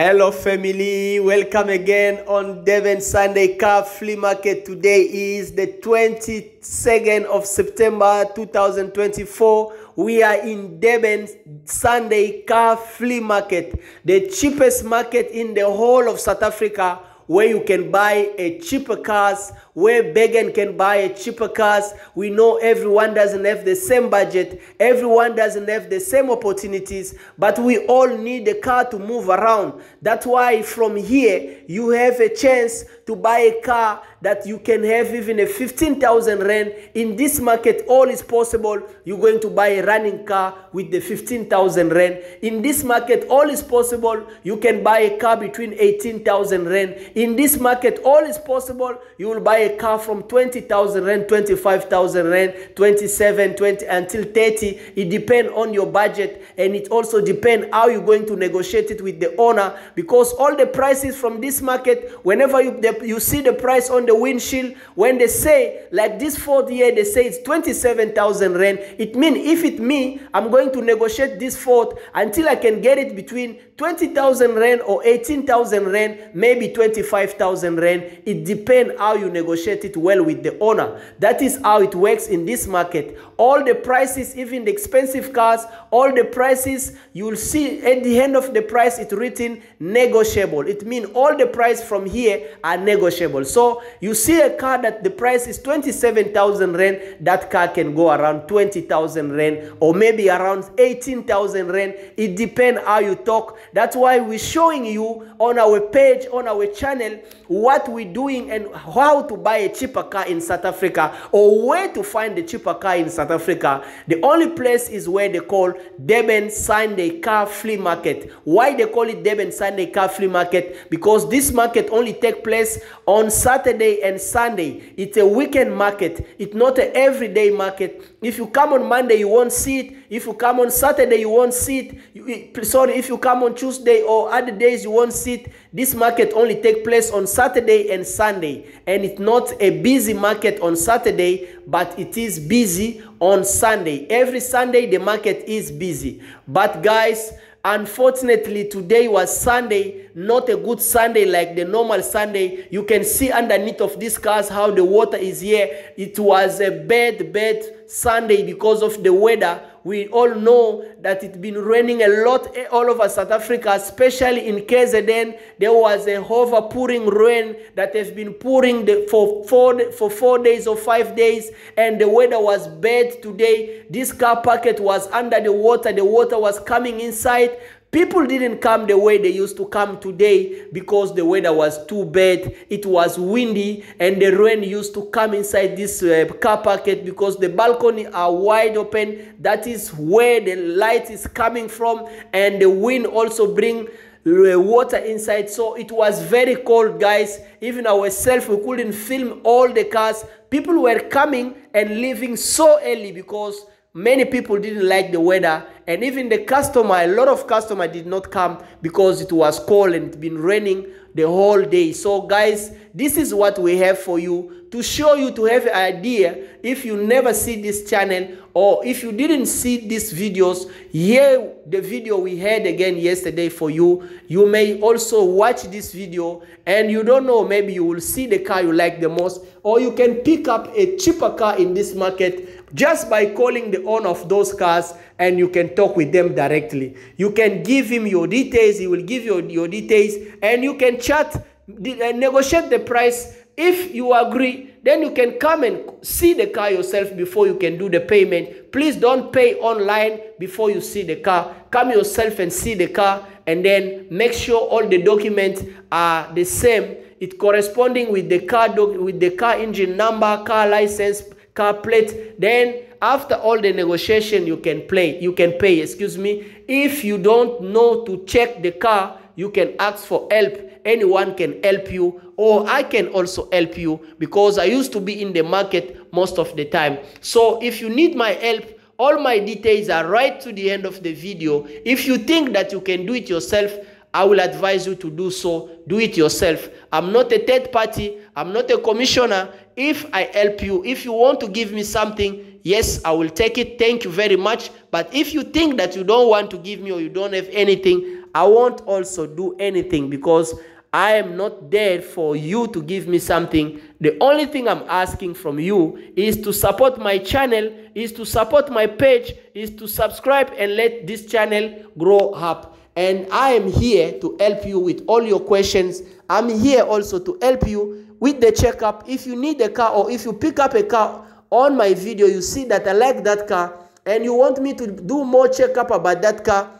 Hello, family. Welcome again on Durban Sunday Car Flea Market. Today is the 22nd of September 2024. We are in Durban Sunday Car Flea Market, the cheapest market in the whole of South Africa where you can buy a cheaper cars, where Bergen can buy a cheaper cars. We know everyone doesn't have the same budget, everyone doesn't have the same opportunities, but we all need a car to move around. That's why from here you have a chance to buy a car that you can have even a 15,000 rand. In this market, all is possible. You're going to buy a running car with the 15,000 rand. In this market, all is possible. You can buy a car between 18,000 rand. In this market, all is possible. You will buy a car from 20,000 rand, 25,000 rand, 27, 20 until 30. It depends on your budget and it also depends how you're going to negotiate it with the owner because all the prices from this market, whenever you, the, you see the price on the windshield, when they say like this Ford here, they say it's 27,000 rand. It means if it me, I'm going to negotiate this Ford until I can get it between 20,000 rand or 18,000 rand, maybe 25,000 rand. It depends how you negotiate it well with the owner. That is how it works in this market. All the prices, even the expensive cars, all the prices, you will see at the end of the price, it's written negotiable. It means all the price from here are negotiable. So you see a car that the price is 27,000 rand, that car can go around 20,000 rand or maybe around 18,000 rand. It depends how you talk. That's why we're showing you on our page, on our channel, what we're doing and how to buy a cheaper car in South Africa or where to find the cheaper car in South Africa. The only place is where they call Durban Sunday Car Flea Market. Why they call it Durban Sunday Car Flea Market? Because this market only take place on Saturday and Sunday. It's a weekend market. It's not an everyday market. If you come on Monday, you won't see it. If you come on Saturday, you won't see it. You, sorry, if you come on Tuesday or other days, you won't see it. This market only take place on Saturday and Sunday. And it's not a busy market on Saturday, but it is busy on Sunday. Every Sunday, the market is busy. But guys, Unfortunately, today was Sunday, not a good Sunday like the normal Sunday. You can see underneath of these cars how the water is here. It was a bad, bad Sunday because of the weather. We all know that it's been raining a lot eh, all over South Africa, especially in KZN. There was a over pouring rain that has been pouring the, for, four, for four days or five days, and the weather was bad today. This car packet was under the water. The water was coming inside. People didn't come the way they used to come today because the weather was too bad. It was windy and the rain used to come inside this uh, car packet because the balcony are wide open. That is where the light is coming from and the wind also bring water inside so it was very cold guys even ourselves we couldn't film all the cars people were coming and leaving so early because many people didn't like the weather and even the customer a lot of customer did not come because it was cold and it's been raining the whole day. So guys this is what we have for you to show you to have an idea if you never see this channel or if you didn't see these videos. Here the video we had again yesterday for you. You may also watch this video and you don't know maybe you will see the car you like the most or you can pick up a cheaper car in this market just by calling the owner of those cars and you can talk with them directly. You can give him your details, he will give you your details, and you can chat and uh, negotiate the price. If you agree, then you can come and see the car yourself before you can do the payment. Please don't pay online before you see the car. Come yourself and see the car and then make sure all the documents are the same. It corresponding with the car with the car engine number, car license, car plate. Then after all the negotiation, you can play, you can pay, excuse me. If you don't know to check the car, you can ask for help. Anyone can help you or I can also help you because I used to be in the market most of the time. So if you need my help, all my details are right to the end of the video. If you think that you can do it yourself, I will advise you to do so. Do it yourself. I'm not a third party. I'm not a commissioner. If I help you, if you want to give me something, yes, I will take it. Thank you very much. But if you think that you don't want to give me or you don't have anything, I won't also do anything because I am not there for you to give me something. The only thing I'm asking from you is to support my channel, is to support my page, is to subscribe and let this channel grow up. And I am here to help you with all your questions. I'm here also to help you with the checkup. If you need a car or if you pick up a car on my video, you see that I like that car and you want me to do more checkup about that car,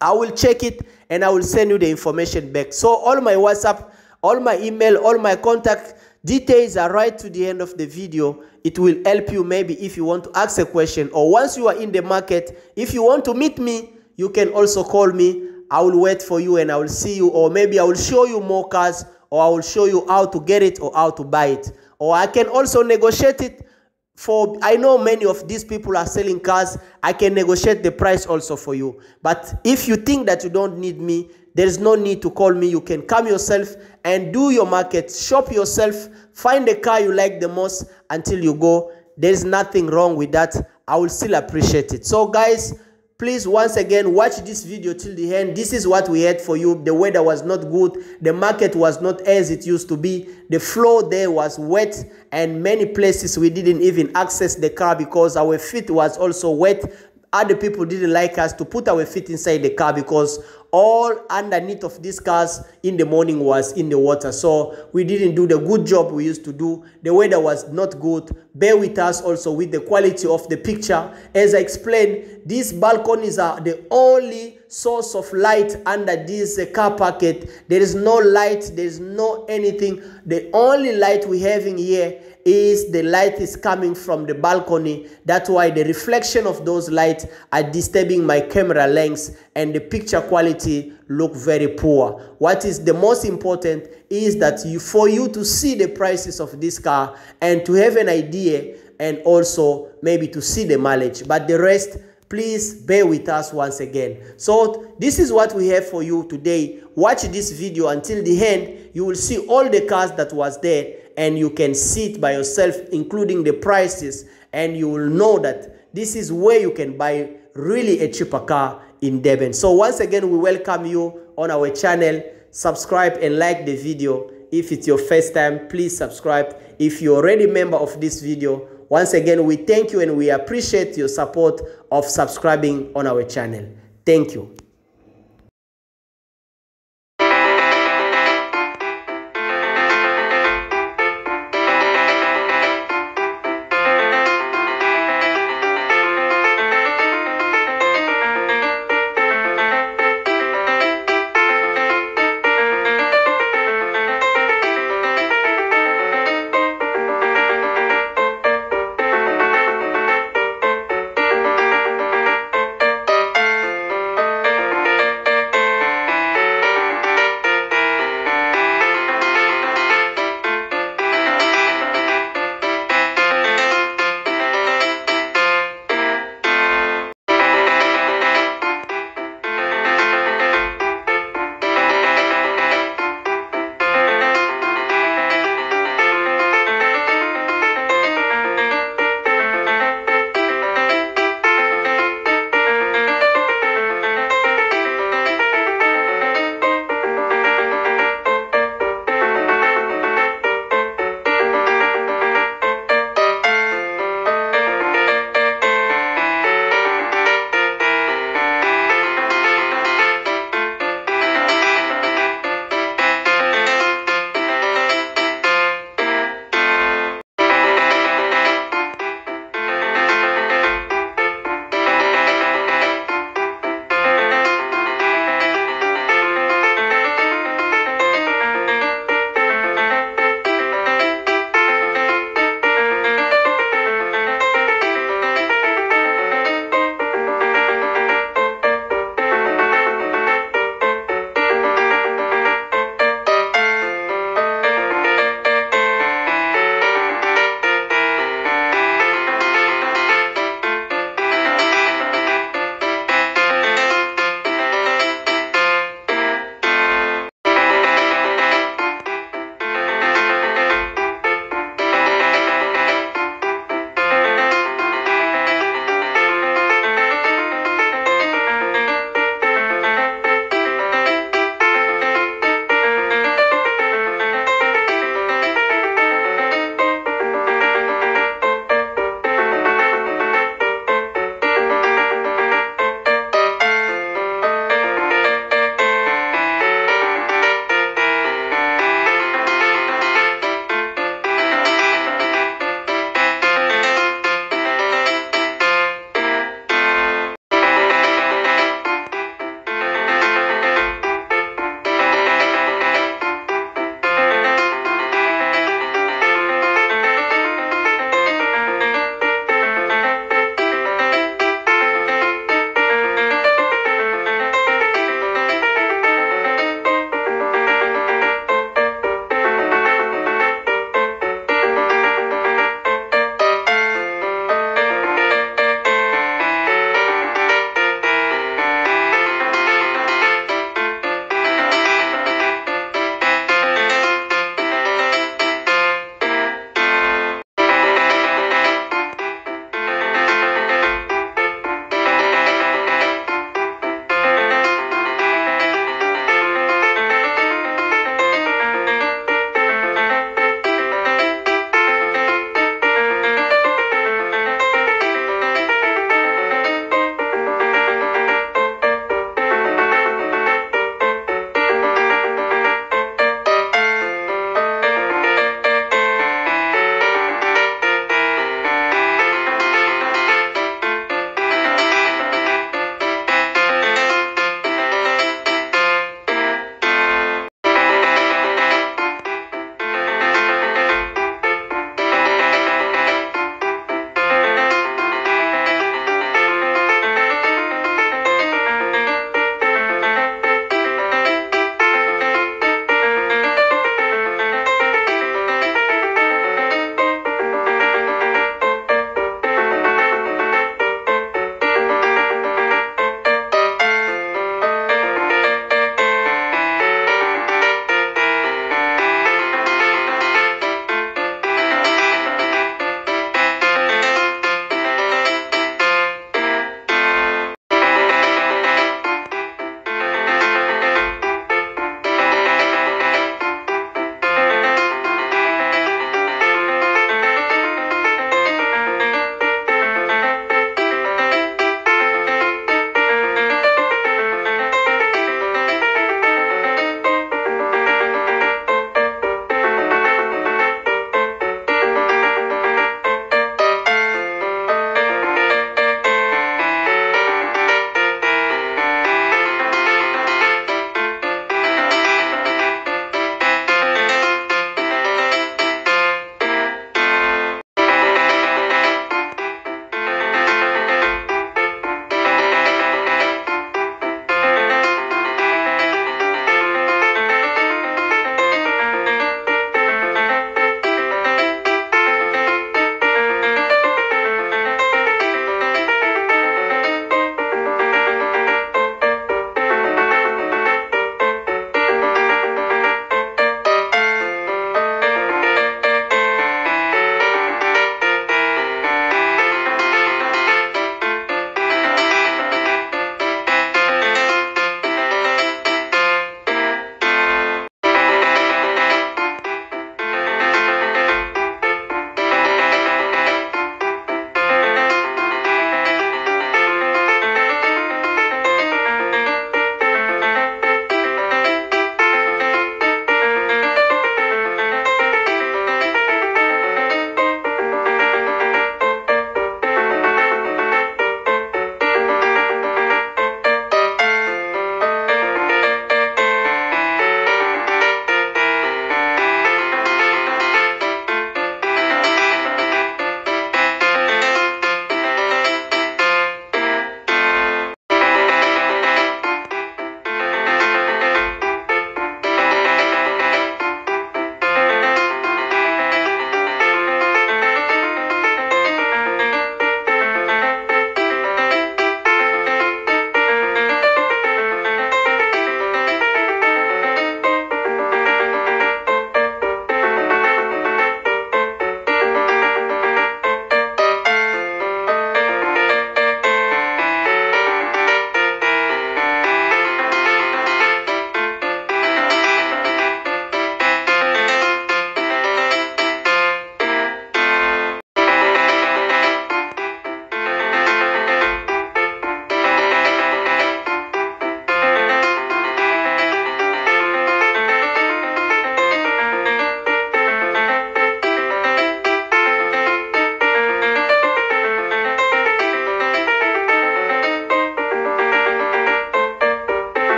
I will check it and I will send you the information back. So all my WhatsApp, all my email, all my contact details are right to the end of the video. It will help you maybe if you want to ask a question or once you are in the market, if you want to meet me, you can also call me. I will wait for you and I will see you or maybe I will show you more cars or I will show you how to get it or how to buy it. Or I can also negotiate it for I know many of these people are selling cars. I can negotiate the price also for you. But if you think that you don't need me, there is no need to call me. You can come yourself and do your market, shop yourself, find the car you like the most until you go. There is nothing wrong with that. I will still appreciate it. So guys, please once again watch this video till the end. This is what we had for you. The weather was not good. The market was not as it used to be. The floor there was wet and many places we didn't even access the car because our feet was also wet. Other people didn't like us to put our feet inside the car because all underneath of these cars in the morning was in the water. So we didn't do the good job we used to do. The weather was not good. Bear with us also with the quality of the picture. As i explained these balconies are the only source of light under this uh, car packet. There is no light there is no anything. The only light we having here is the light is coming from the balcony. That's why the reflection of those lights are disturbing my camera lens and the picture quality look very poor. What is the most important is that you for you to see the prices of this car and to have an idea and also maybe to see the mileage. But the rest please bear with us once again. So this is what we have for you today. Watch this video until the end. You will see all the cars that was there and you can see it by yourself, including the prices, and you will know that this is where you can buy really a cheaper car in Durban. So once again, we welcome you on our channel. Subscribe and like the video. If it's your first time, please subscribe. If you're already a member of this video, once again, we thank you and we appreciate your support of subscribing on our channel. Thank you.